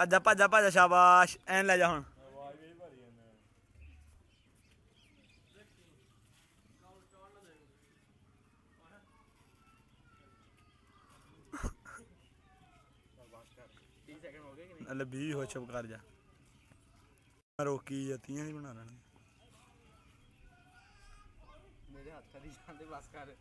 ਭੱਜਾ ਭੱਜਾ ਭੱਜਾ ਸ਼ਾਬਾਸ਼ ਐਨ ਲੈ ਜਾ ਹੁਣ ਲੈ 20 ਹੋ ਚੁੱਪ ਕਰ ਜਾ ਮੈਂ ਰੋਕੀ ਜਤੀਆਂ ਨਹੀਂ ਬਣਾ ਲੈਣ ਮੇਰੇ ਹੱਥ ਕਦੀ ਜਾਂਦੇ ਬਸ ਕਰ